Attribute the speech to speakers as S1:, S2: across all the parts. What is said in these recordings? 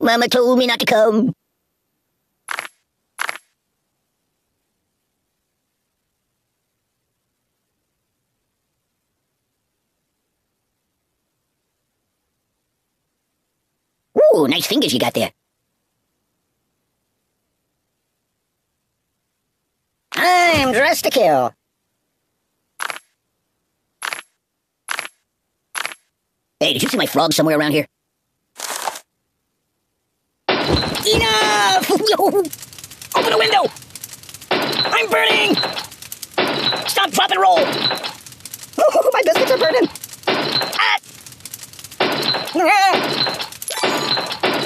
S1: Mama told me not to come. Ooh, nice fingers you got there. I'm dressed to kill. Hey, did you see my frog somewhere around here? Enough! Open the window! I'm burning! Stop, drop, and roll! Oh, my biscuits are burning! Ah!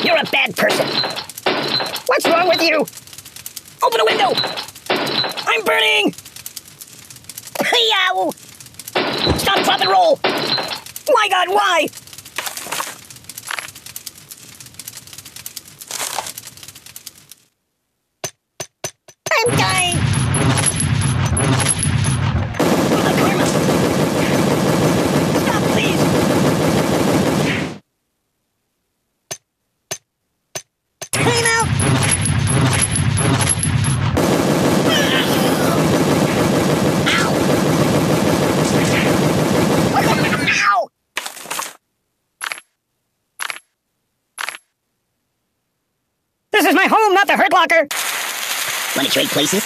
S1: You're a bad person! What's wrong with you? Open the window! I'm burning! Stop, drop, and roll! My god, why? I'm dying! Stop, please! Out! Ow! This is my home, not the hurt locker! Want to trade places?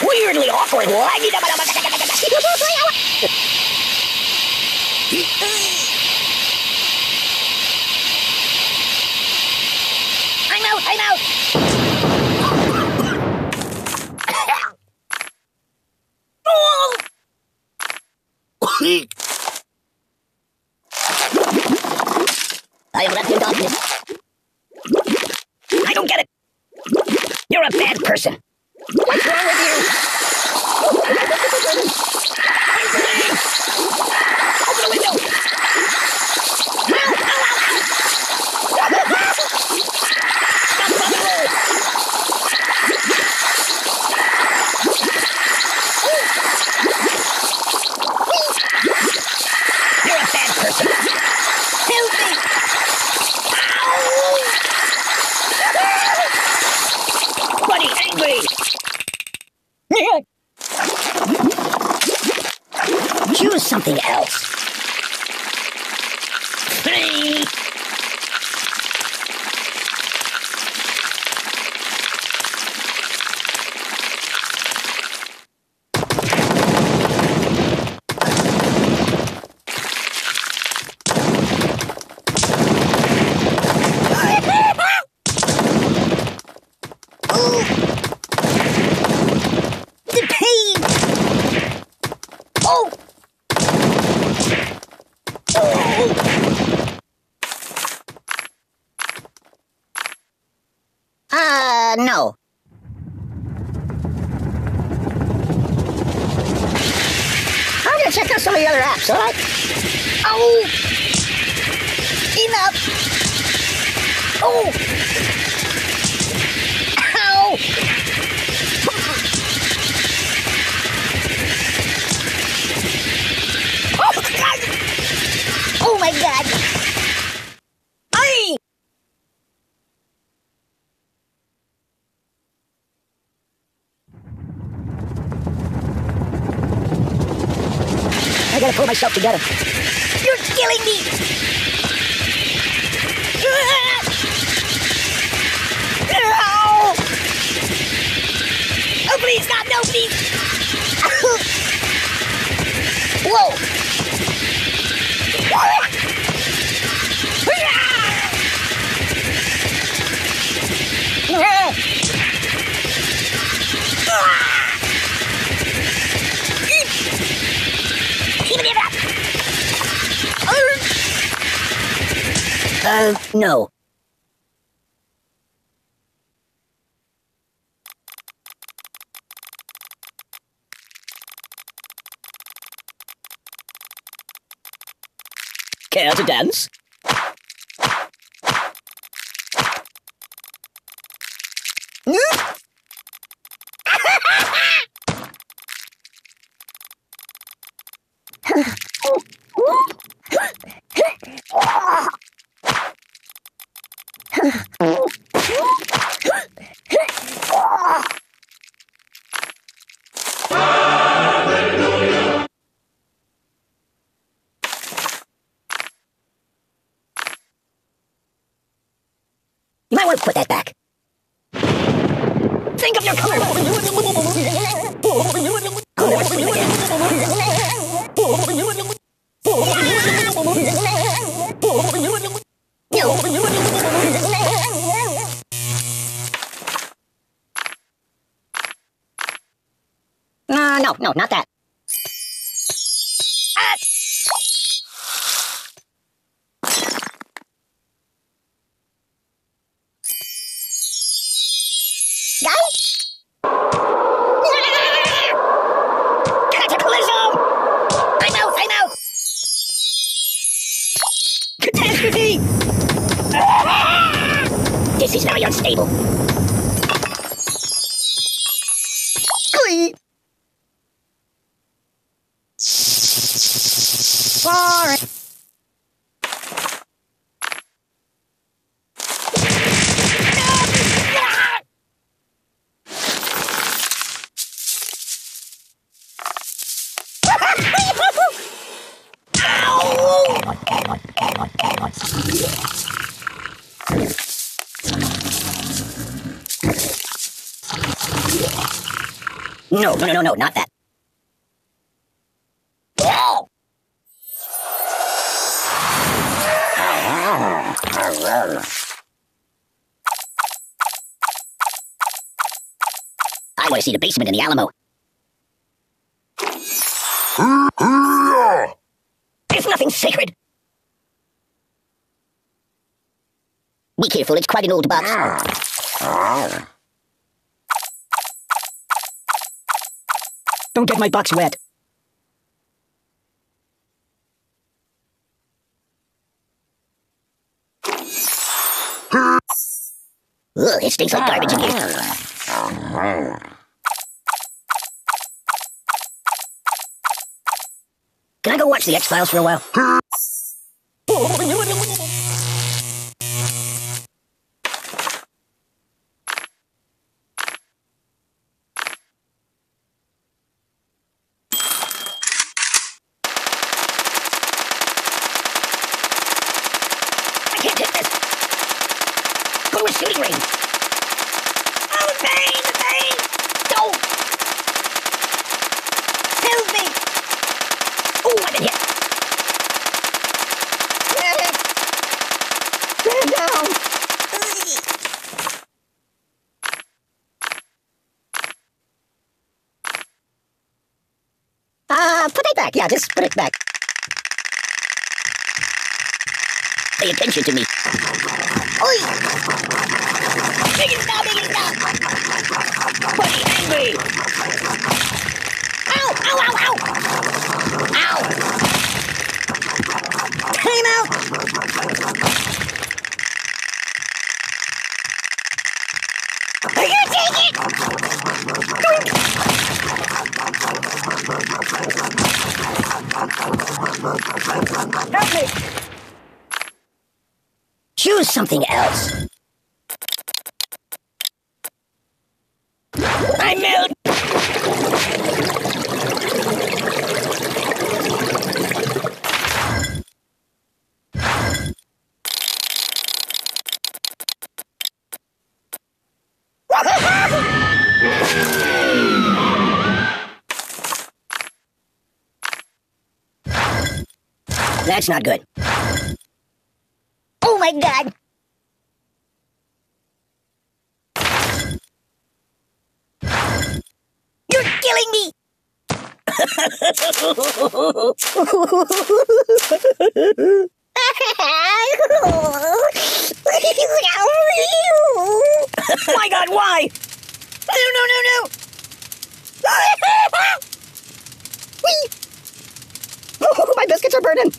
S1: Weirdly awkward. I'm out, I'm out! I am left in darkness. I don't get it. You're a bad person. Something else. Hey. The pain! Oh! Oh! Uh, no. I'm gonna check out some of the other apps, alright? Oh! Enough! Oh! Oh my god! I gotta pull myself together. You're killing me! Oh, please, God, no, please! Uh, no. Care to dance? You might want to put that back. Think of your color. I'll no, no, not that. This is very unstable. Glee! Sorry. No, no, no, no, no, not that. I want to see the basement in the Alamo. It's nothing sacred. Be careful, it's quite an old box. Don't get my box wet. Ugh, it stinks like garbage in here. Can I go watch the X-Files for a while? I can't take this. Go to a shooting range. Oh, the pain, the pain. Don't. Help me. Oh, I've been hit. Stand down. Uh, put it back. Yeah, just put it back. Pay attention to me. Oi! Stop, make it stop! Buddy, angry! Ow! Ow, ow, ow! Ow! Time out! I can't take it! Help me! Choose something else. I melt. That's not good. Oh my god! You're killing me! my god, why? No, no, no, no! Oh, my biscuits are burning!